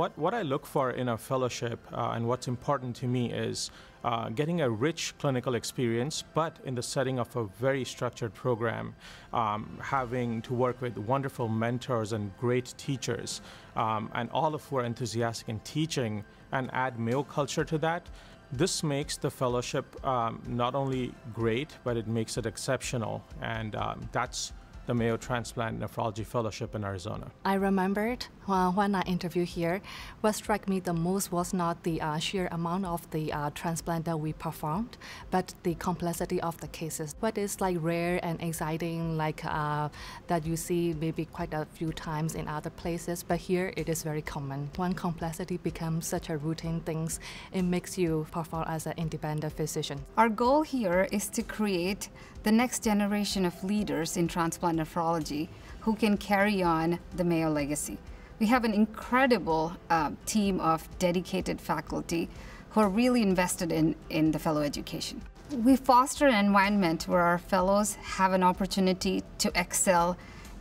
what, what I look for in a fellowship uh, and what's important to me is uh, getting a rich clinical experience, but in the setting of a very structured program, um, having to work with wonderful mentors and great teachers, um, and all of who are enthusiastic in teaching and add Mayo culture to that. This makes the fellowship um, not only great, but it makes it exceptional, and um, that's the Mayo Transplant Nephrology Fellowship in Arizona. I remembered uh, when I interviewed here, what struck me the most was not the uh, sheer amount of the uh, transplant that we performed, but the complexity of the cases. What is like rare and exciting, like uh, that you see maybe quite a few times in other places, but here it is very common. When complexity becomes such a routine thing, it makes you perform as an independent physician. Our goal here is to create the next generation of leaders in transplant nephrology who can carry on the Mayo legacy. We have an incredible uh, team of dedicated faculty who are really invested in, in the fellow education. We foster an environment where our fellows have an opportunity to excel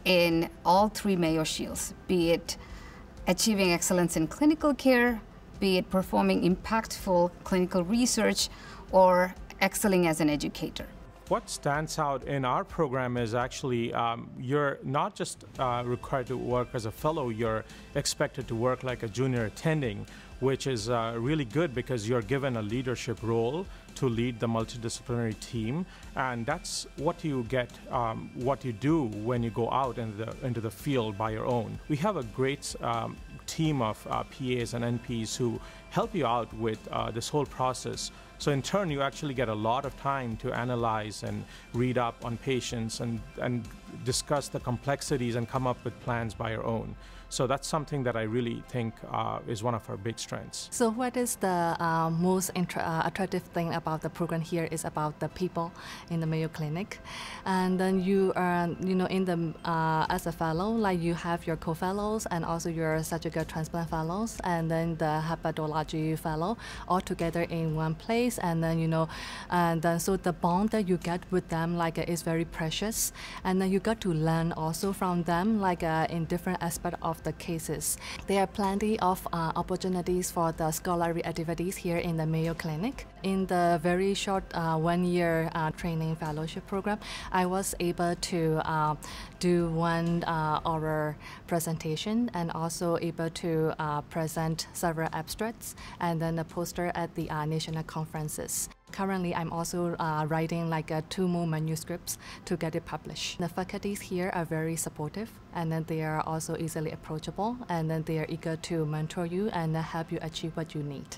in all three Mayo Shields, be it achieving excellence in clinical care, be it performing impactful clinical research, or excelling as an educator. What stands out in our program is actually um, you're not just uh, required to work as a fellow, you're expected to work like a junior attending, which is uh, really good because you're given a leadership role to lead the multidisciplinary team, and that's what you get, um, what you do when you go out into the, into the field by your own. We have a great um, team of uh, PAs and NPs who help you out with uh, this whole process. So in turn, you actually get a lot of time to analyze and read up on patients and, and discuss the complexities and come up with plans by your own. So that's something that I really think uh, is one of our big strengths. So what is the uh, most uh, attractive thing about the program here is about the people in the Mayo Clinic, and then you are you know in the uh, as a fellow like you have your co-fellows and also your surgical transplant fellows and then the hepatology fellow all together in one place and then you know and then so the bond that you get with them like is very precious and then you got to learn also from them like uh, in different aspect of the cases. There are plenty of uh, opportunities for the scholarly activities here in the Mayo Clinic. In the very short uh, one-year uh, training fellowship program, I was able to uh, do one uh, oral presentation and also able to uh, present several abstracts and then a poster at the national conferences. Currently, I'm also uh, writing like uh, two more manuscripts to get it published. The faculties here are very supportive, and then they are also easily approachable, and then they are eager to mentor you and help you achieve what you need.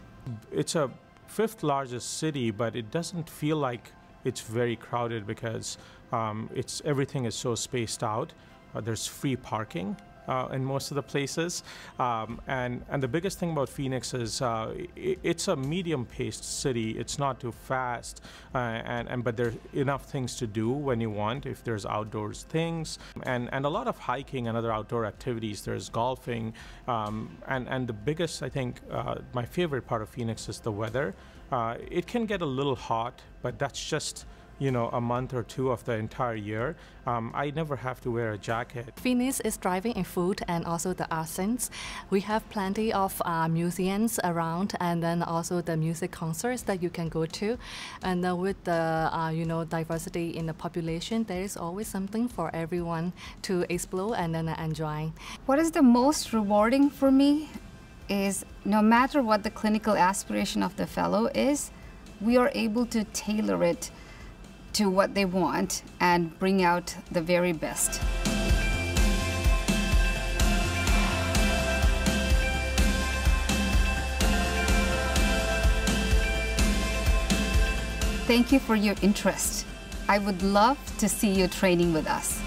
It's a fifth largest city, but it doesn't feel like it's very crowded because um, it's everything is so spaced out. Uh, there's free parking, uh, in most of the places. Um, and, and the biggest thing about Phoenix is uh, it, it's a medium-paced city. It's not too fast, uh, and, and but there's enough things to do when you want. If there's outdoors things, and and a lot of hiking and other outdoor activities. There's golfing, um, and and the biggest I think uh, my favorite part of Phoenix is the weather. Uh, it can get a little hot, but that's just you know, a month or two of the entire year, um, I never have to wear a jacket. Phoenix is thriving in food and also the arts scenes. We have plenty of uh, museums around and then also the music concerts that you can go to. And uh, with the, uh, you know, diversity in the population, there is always something for everyone to explore and then enjoy. What is the most rewarding for me is no matter what the clinical aspiration of the fellow is, we are able to tailor it to what they want and bring out the very best. Thank you for your interest. I would love to see you training with us.